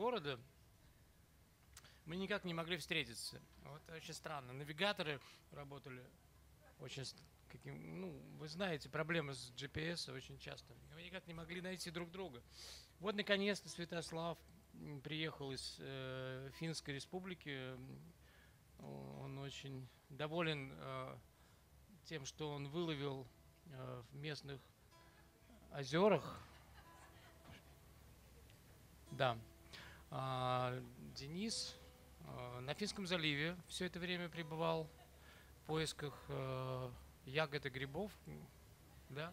города, мы никак не могли встретиться. Вот очень странно. Навигаторы работали очень каким, ну, вы знаете, проблемы с GPS очень часто. Мы никак не могли найти друг друга. Вот, наконец-то, Святослав приехал из э, Финской республики. Он очень доволен э, тем, что он выловил э, в местных озерах. Да. А, Денис э, на Финском заливе все это время пребывал в поисках э, ягод и грибов. Да,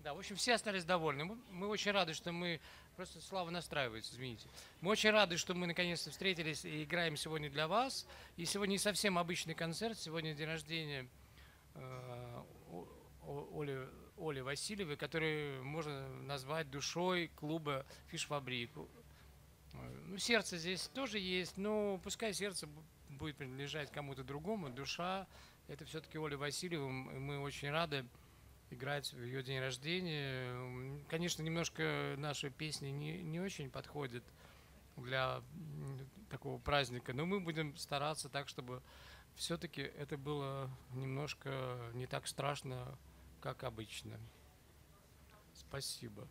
Да, в общем, все остались довольны. Мы, мы очень рады, что мы... Просто Слава настраивается, извините. Мы очень рады, что мы наконец-то встретились и играем сегодня для вас. И сегодня не совсем обычный концерт. Сегодня день рождения э, Оли, Оли Васильевой, который можно назвать душой клуба «Фишфабрик». Ну, сердце здесь тоже есть, но пускай сердце будет принадлежать кому-то другому, душа это все-таки Оля Васильева. Мы очень рады играть в ее день рождения. Конечно, немножко наши песни не, не очень подходят для такого праздника, но мы будем стараться так, чтобы все-таки это было немножко не так страшно, как обычно. Спасибо.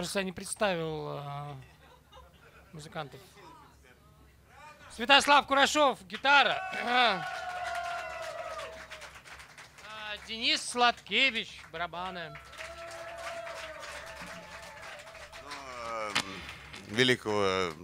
Кажется, я не представил э, музыкантов. Святослав Курашов, гитара. А, Денис Сладкевич, барабаны. Ну, э, великого,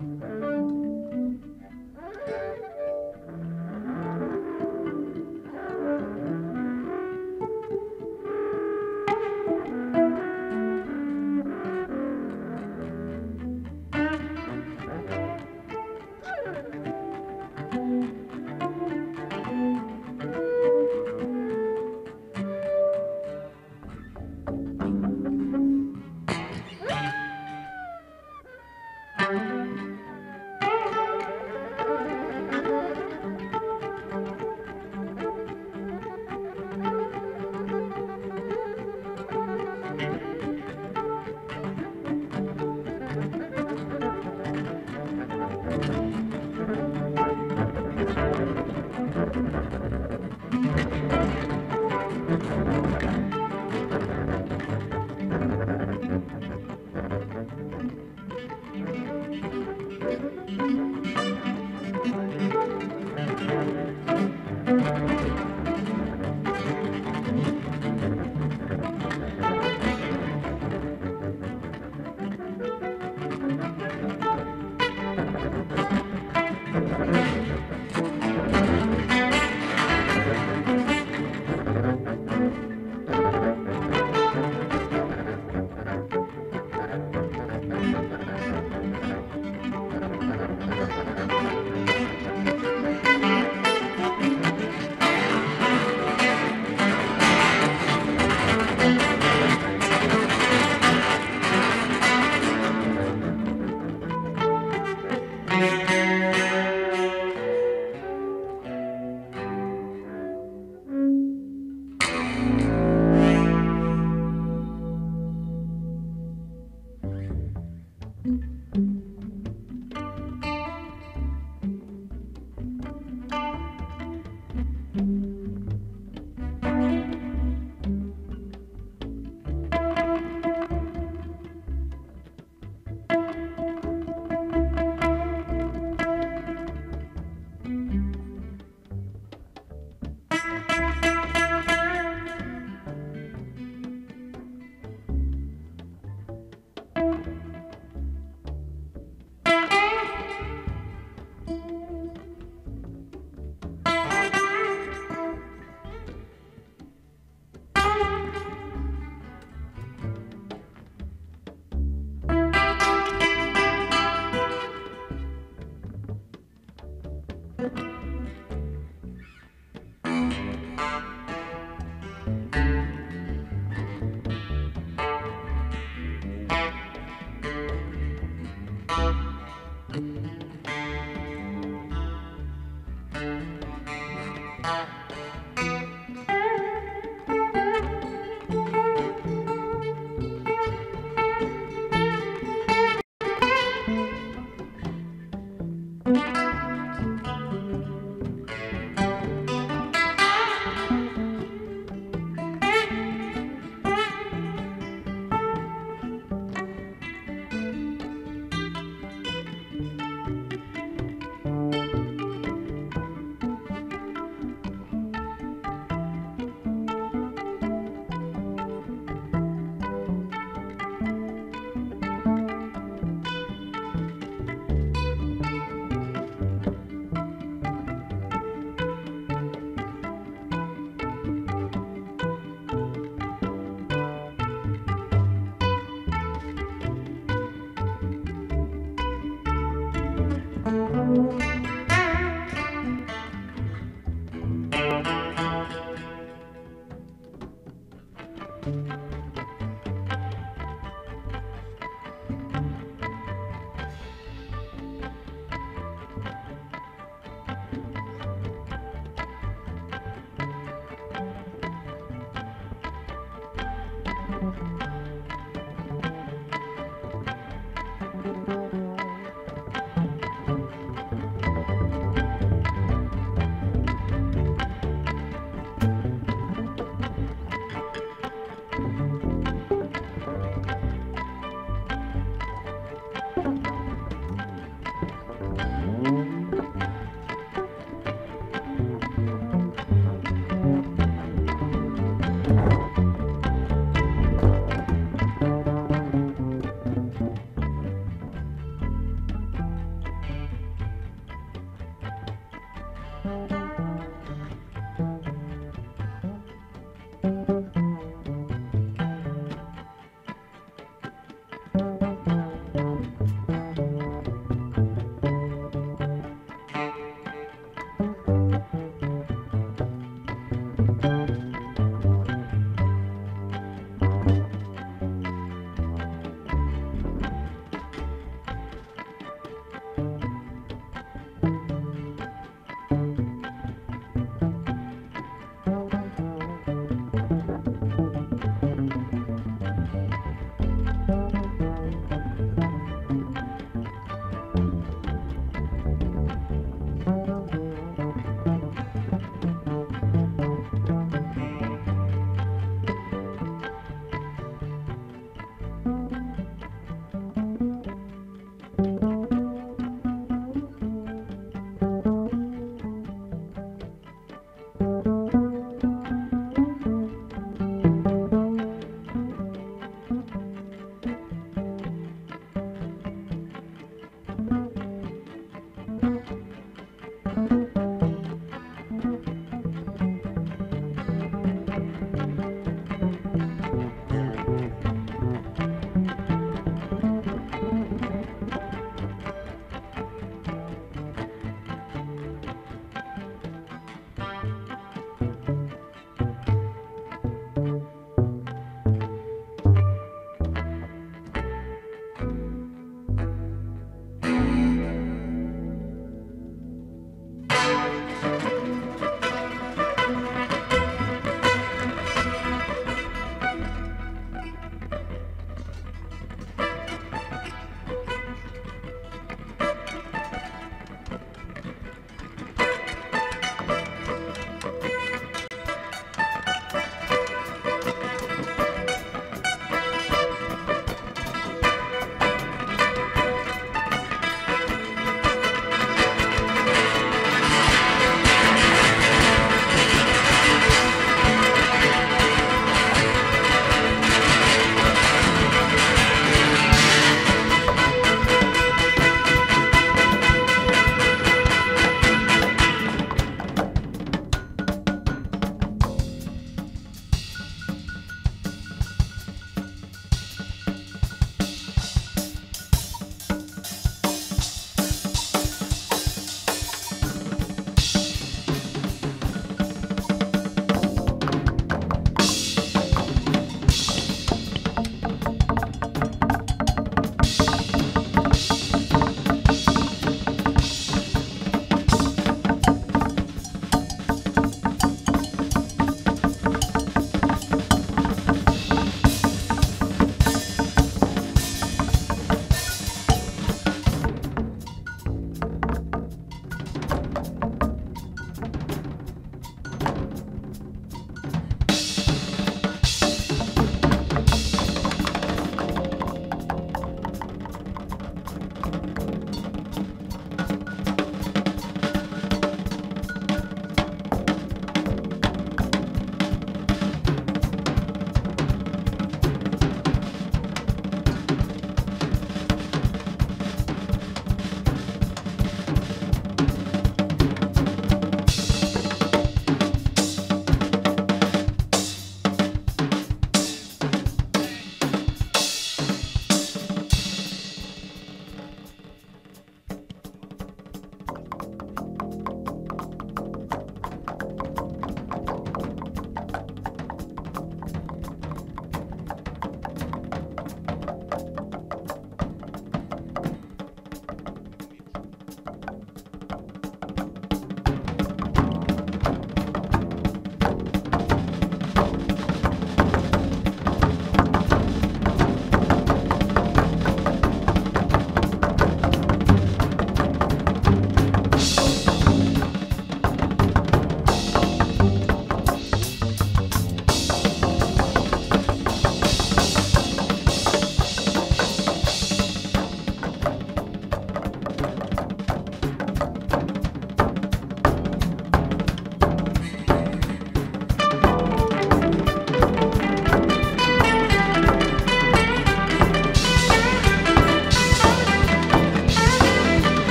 Mm-hmm.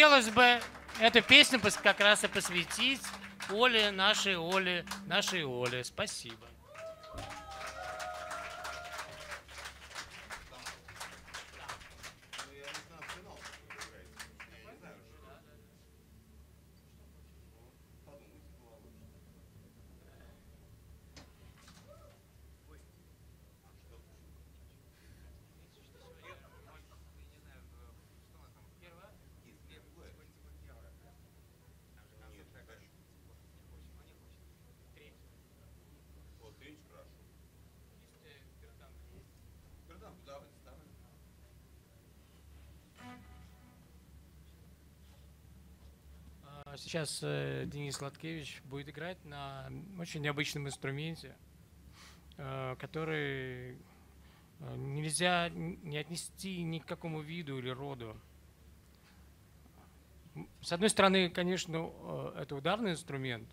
хотелось бы эту песню как раз и посвятить Оле, нашей Оле, нашей Оле. Спасибо. Сейчас э, Денис Латкевич будет играть на очень необычном инструменте, э, который э, нельзя не отнести ни к какому виду или роду. С одной стороны, конечно, э, это ударный инструмент,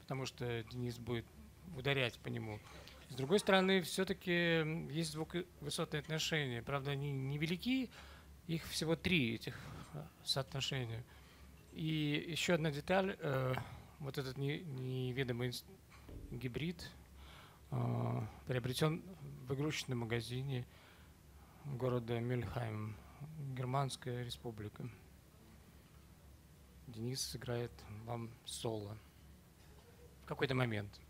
потому что Денис будет ударять по нему. С другой стороны, все-таки есть звуковысотные отношения. Правда, они невелики, их всего три, этих э, соотношения. И еще одна деталь, э, вот этот не- неведомый гибрид э, приобретен в игрушечном магазине города Мюльхайм, Германская республика. Денис сыграет вам соло в какой-то момент.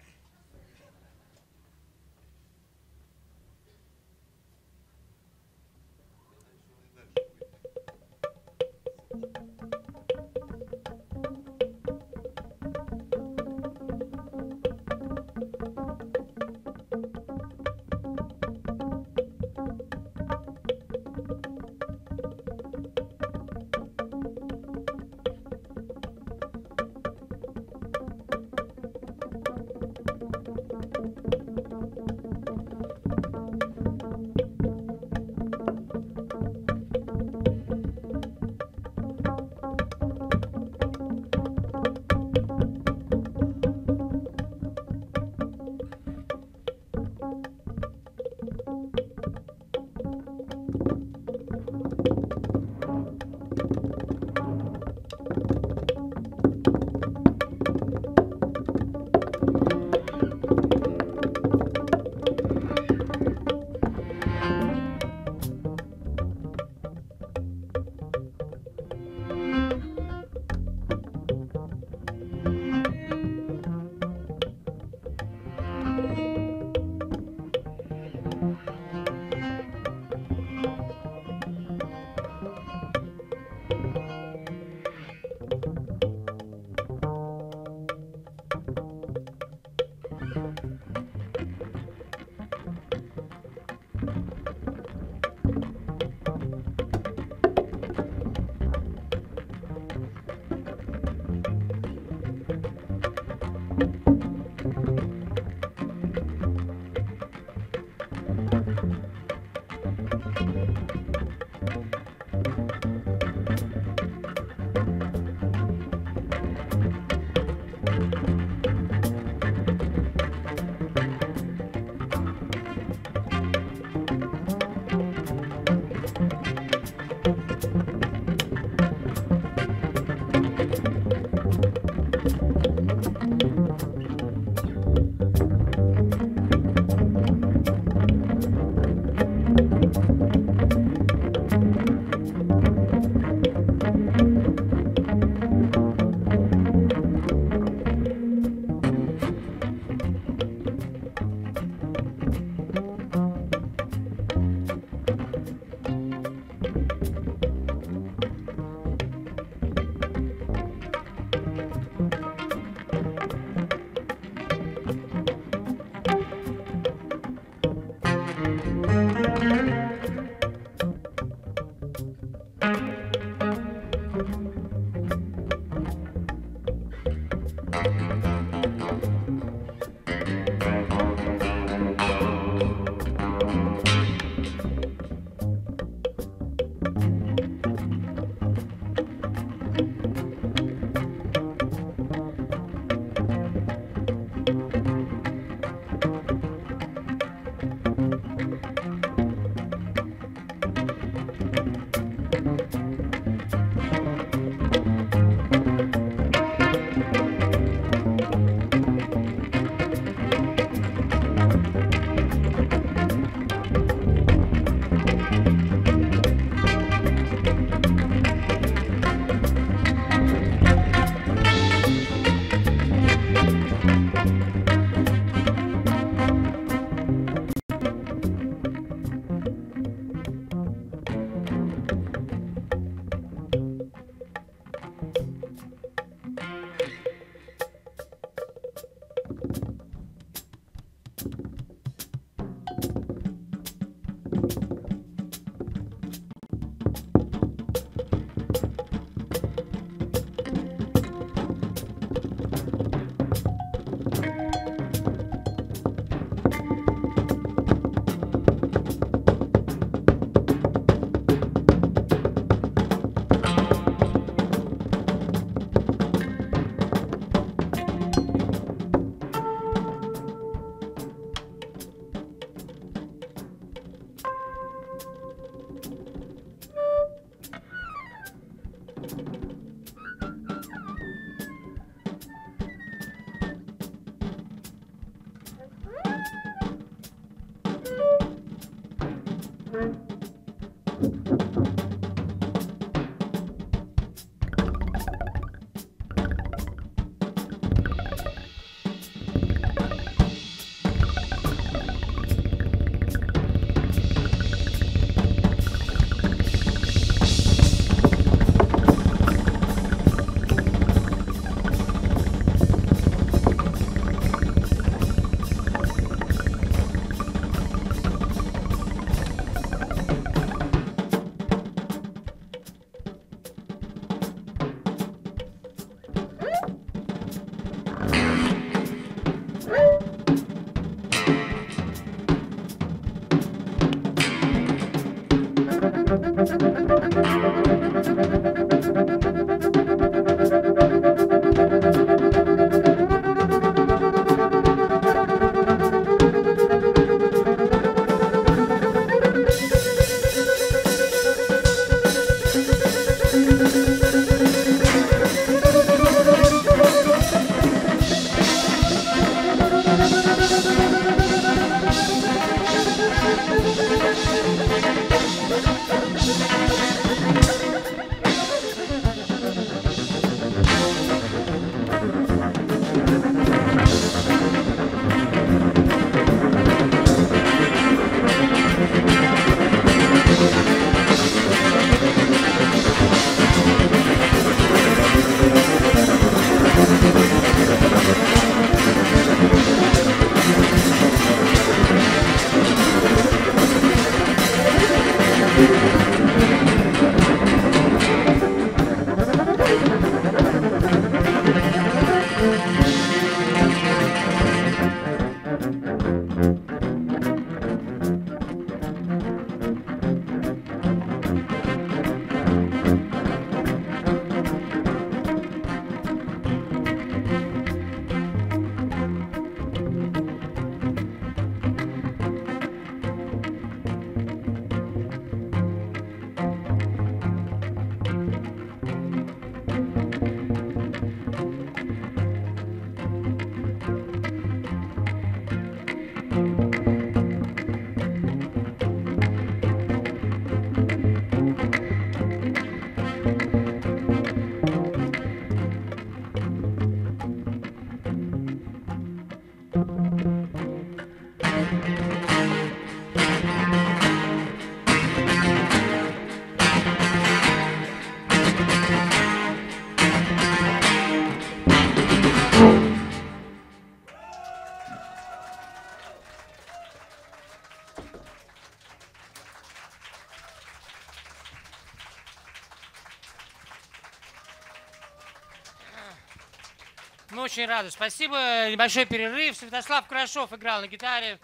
Очень рады. Спасибо. Небольшой перерыв. Святослав Крашов играл на гитаре.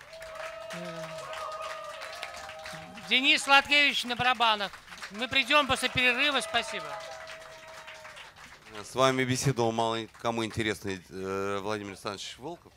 Э, Денис Сладкевич на барабанах. Мы придем после перерыва. Спасибо. С вами беседовал мало кому интересный э, Владимир Александрович Волков.